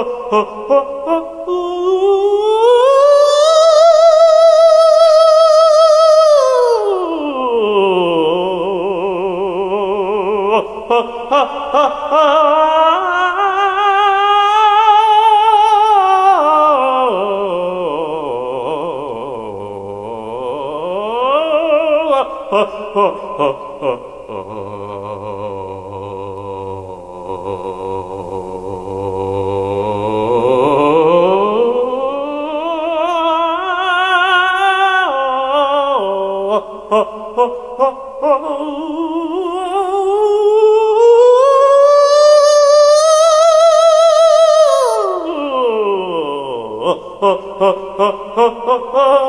oh ho ho ho ho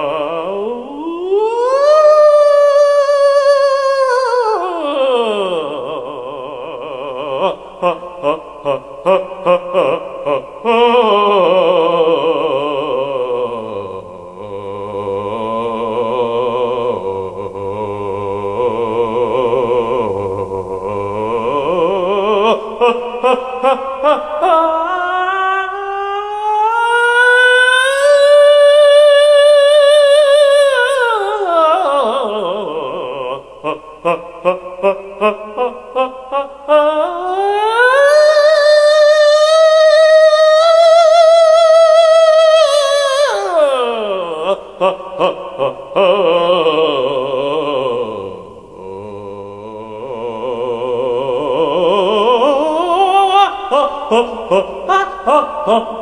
Oh, oh,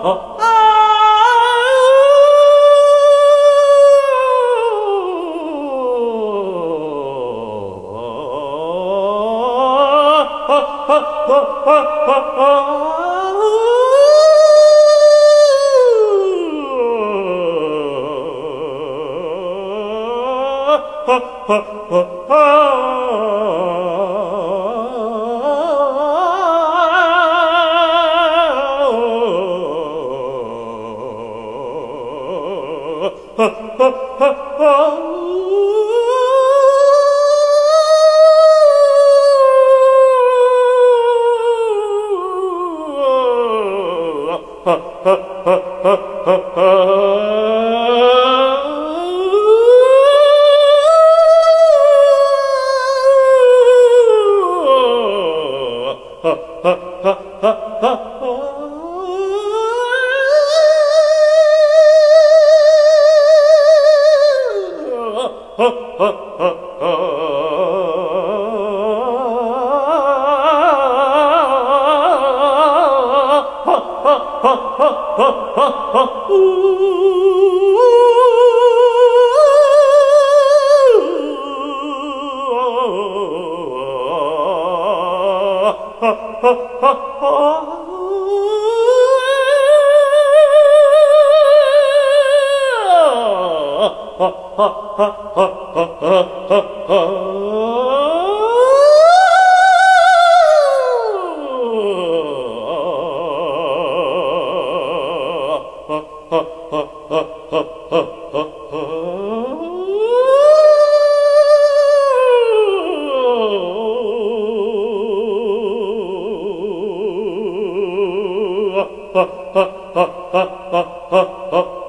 oh. ha ha ha ha ha ha 好好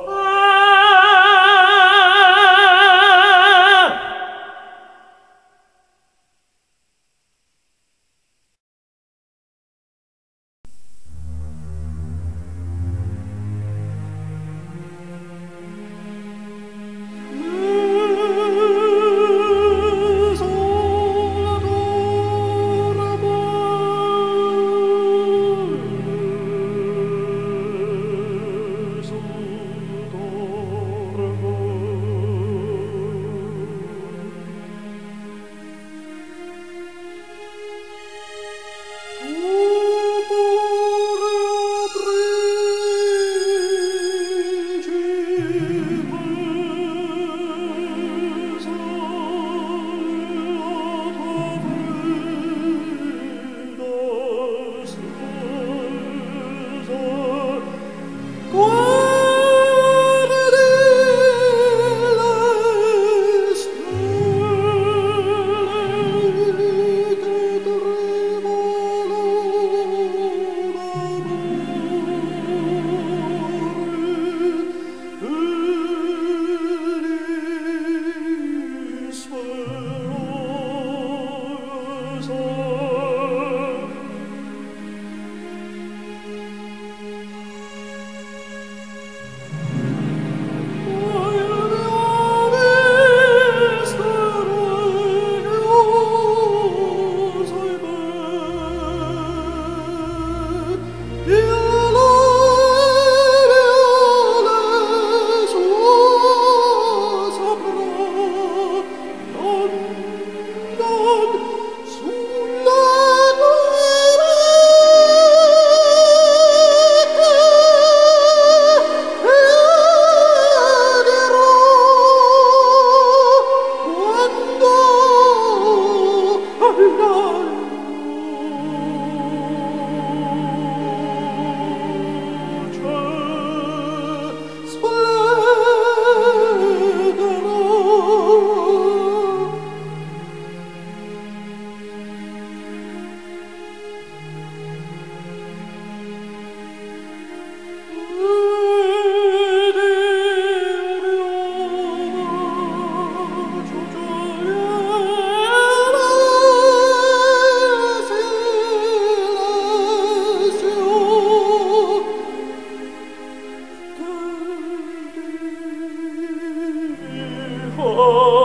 Oh